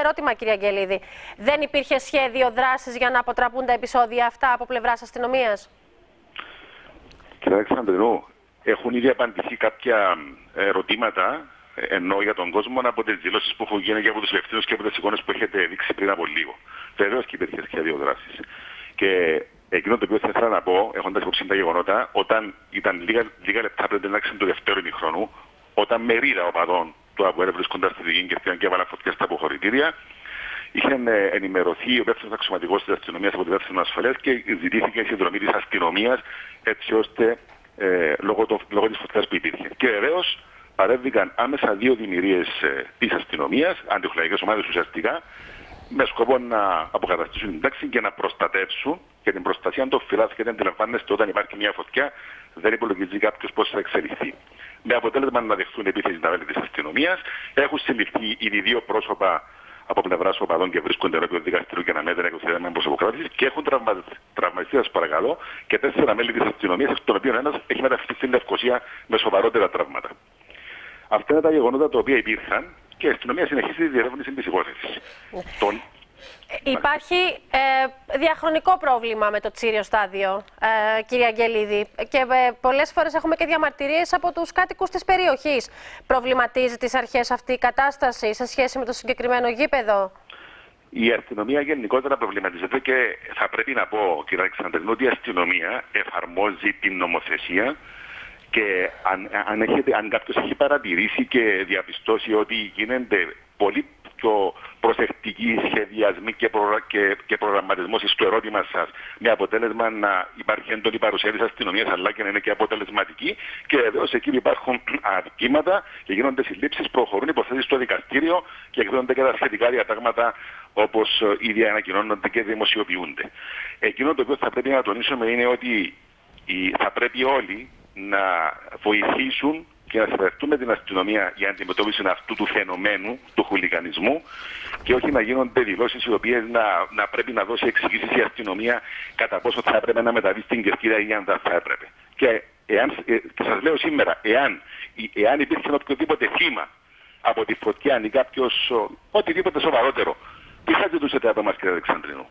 ερώτημα, κυρία Αγγελίδη. Δεν υπήρχε σχέδιο δράσης για να αποτραπούν τα επεισόδια αυτά από πλευράς αστυνομίας; Κύριε Αλεξανδρινού, έχουν ήδη απαντηθεί κάποια ερωτήματα ενώ για τον κόσμο από τις δηλώσεις που έχουν γίνει και από τους ελευθερού και από τις εικόνες που έχετε δείξει πριν από λίγο. Βεβαίως και υπήρχε σχέδιο δράσης. Και εκείνο το οποίο θα ήθελα να πω, έχοντας υπόψη τα γεγονότα, όταν ήταν λίγα, λίγα λεπτά πριν την άξιση του δεύτερου ημιχρόνου, όταν μερίδα οπαδών του ΑΒΕΡ βρίσκονταν στη δική και και έβαλαν φωτιά στα αποχωρητήρια, είχε ενημερωθεί ο δεύτερο αξιωματικός της αστυνομίας από τη δεύτερη ασφαλείας και ζητήθηκε η συνδρομή της αστυνομίας έτσι ώστε ε, λόγω, το, λόγω της φωτιάς που υπήρχε. Και βεβαίως παρέβηκαν άμεσα δύο δημιουργίες ε, της αστυνομίας, αντιχλαϊκέ ομάδες ουσιαστικά, με σκοπό να αποκαταστήσουν την τάξη και να προστατεύσουν και την προστασία των φυλάδων και δεν αντιλαμβάνεστε όταν υπάρχει μια φωτιά, δεν υπολογίζει κάποιος πώς θα εξελιχθεί. Με αποτέλεσμα να δεχθούν επίθεση τα μέλη της αστυνομίας. Έχουν συλληφθεί ήδη δύο πρόσωπα από πλευράς οπαδών και βρίσκονται ενώπιον δικαστηρίου και αναμέτρια και θέμα προσωποκράτηση και έχουν τραυματιστεί, σας παρακαλώ, και τέσσερα μέλη της αστυνομίας, εκ των οποίων ένας έχει μεταφερθεί στην Λευκοσία με σοβαρότερα τραύματα. Αυτά είναι τα γεγονότα τα οποία υπήρχαν και η αστυνομία συνεχίζει τη διερεύνηση της υπόθεσης. Τον... Υπάρχει ε, διαχρονικό πρόβλημα με το τσίριο στάδιο, ε, κύριε Αγγελίδη. Και ε, πολλές φορές έχουμε και διαμαρτυρίες από τους κάτοικους της περιοχής. Προβληματίζει τις αρχές αυτή η κατάσταση σε σχέση με το συγκεκριμένο γήπεδο; Η αστυνομία γενικότερα προβληματίζεται και θα πρέπει να πω, κύριε Αλεξανδρινού, ότι η αστυνομία εφαρμόζει την νομοθεσία και αν, αν, έχετε, αν κάποιος έχει παρατηρήσει και διαπιστώσει ότι γίνεται πολύ πιο προσεκτική σχεδιασμή και, προ, και, και προγραμματισμός στο ερώτημα σας, με αποτέλεσμα να υπάρχει έντονη παρουσία της αστυνομίας, αλλά και να είναι και αποτελεσματική. Και βεβαίως εκεί υπάρχουν αδικήματα και γίνονται συλλήψεις, προχωρούν υποθέσεις στο δικαστήριο και εκδίδονται και τα σχετικά διατάγματα όπως ήδη ανακοινώνονται και δημοσιοποιούνται. Εκείνο το οποίο θα πρέπει να τονίσουμε είναι ότι θα πρέπει όλοι να βοηθήσουν και να συνεργαστούν με την αστυνομία για αντιμετώπιση αυτού του φαινομένου, του χουλικανισμού και όχι να γίνονται δηλώσεις οι οποίες να, να πρέπει να δώσει εξηγήσεις η αστυνομία κατά πόσο θα έπρεπε να μεταβεί στην Κερκίδα ή αν δεν θα έπρεπε. Και, εάν, ε, και σας λέω σήμερα, εάν, εάν υπήρχε οποιοδήποτε θύμα από τη φωτιά ή κάποιος οτιδήποτε σοβαρότερο, τι θα ζητούσετε από εμάς, κύριε Αλεξανδρίνου;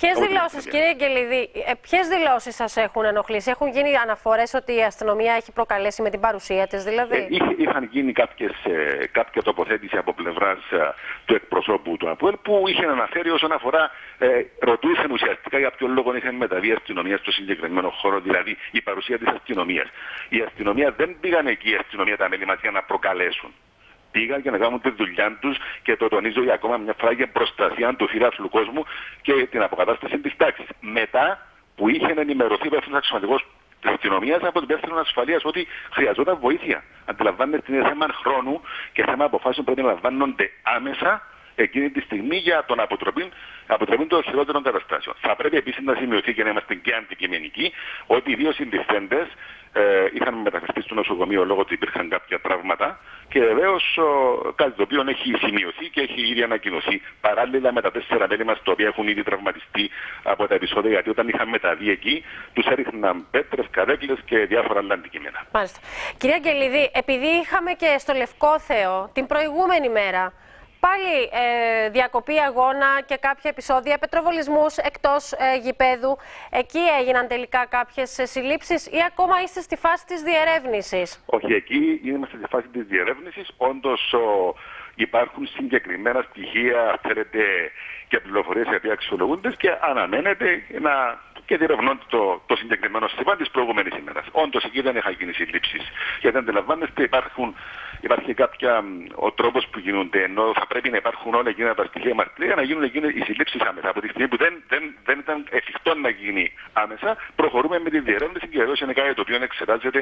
Ποιες δηλώσεις, κύριε Αγγελίδη, ε, ποιες δηλώσεις σας έχουν ενοχλήσει, Έχουν γίνει αναφορές ότι η αστυνομία έχει προκαλέσει με την παρουσία της, δηλαδή; Ε, είχαν γίνει κάποιες, ε, κάποια τοποθέτηση από πλευράς ε, του εκπροσώπου του ΑΠΟΕΛ που είχε αναφέρει όσον αφορά, ε, ρωτούσαν ουσιαστικά για ποιο λόγο είχε μεταβεί η αστυνομία στο συγκεκριμένο χώρο, δηλαδή η παρουσία της αστυνομίας. Η αστυνομία δεν πήγαν εκεί η αστυνομία τα μέλη μας για να προκαλέσουν πήγαν για να κάνουν τη δουλειά τους και το τονίζω για ακόμα μια φορά για προστασία του φιλάθλου κόσμου και την αποκατάσταση της τάξης. Μετά που είχε ενημερωθεί ο υπεύθυνος αξιωματικός της αστυνομίας από την υπεύθυνο ασφαλείας ότι χρειαζόταν βοήθεια. Αντιλαμβάνεστε είναι θέμα χρόνου και θέμα αποφάσεων πρέπει να λαμβάνονται άμεσα εκείνη τη στιγμή για τον αποτροπή, αποτροπή των χειρότερων καταστάσεων. Θα πρέπει επίσης να σημειωθεί και να είμαστε και αντικειμενικοί ότι οι δύο συντηρητέ ε, είχαν μεταφερθεί στο νοσοκομείο λόγω ότι υπήρχαν κάποια τραύματα και βεβαίως κάτι το οποίο έχει σημειωθεί και έχει ήδη ανακοινωθεί παράλληλα με τα τέσσερα μέλη μας τα οποία έχουν ήδη τραυματιστεί από τα επεισόδια γιατί όταν είχαν μεταβεί εκεί τους έριχναν πέτρες, καρέκλε και διάφορα άλλα αντικείμενα. Μάλιστα. Κυρία Αγγελίδη, επειδή είχαμε και στο Λευκό Θεό την προηγούμενη μέρα Πάλι ε, διακοπή αγώνα και κάποια επεισόδια πετροβολισμούς εκτός ε, γηπέδου. Εκεί έγιναν τελικά κάποιες συλλήψεις ή ακόμα είστε στη φάση της διερεύνησης; Όχι, εκεί είμαστε στη φάση της διερεύνησης. Όντως υπάρχουν συγκεκριμένα στοιχεία, θέλετε, και πληροφορίες οι οποίε αξιολογούνται και αναμένεται να και διερευνώνται το, το συγκεκριμένο σύμπαν της προηγούμενης ημέρας. Όντως εκεί δεν είχαν γίνει συλλήψεις. Γιατί αντιλαμβάνεστε, υπάρχουν υπάρχει κάποια, ο τρόπος που γίνονται, ενώ θα πρέπει να υπάρχουν όλα εκείνα τα στοιχεία μαρτυρία να γίνουν εκείνες οι συλλήψεις άμεσα. Από τη στιγμή που δεν, δεν, δεν ήταν εφικτό να γίνει άμεσα, προχωρούμε με τη διερεύνηση και εδώ είναι κάτι το οποίο εξετάζεται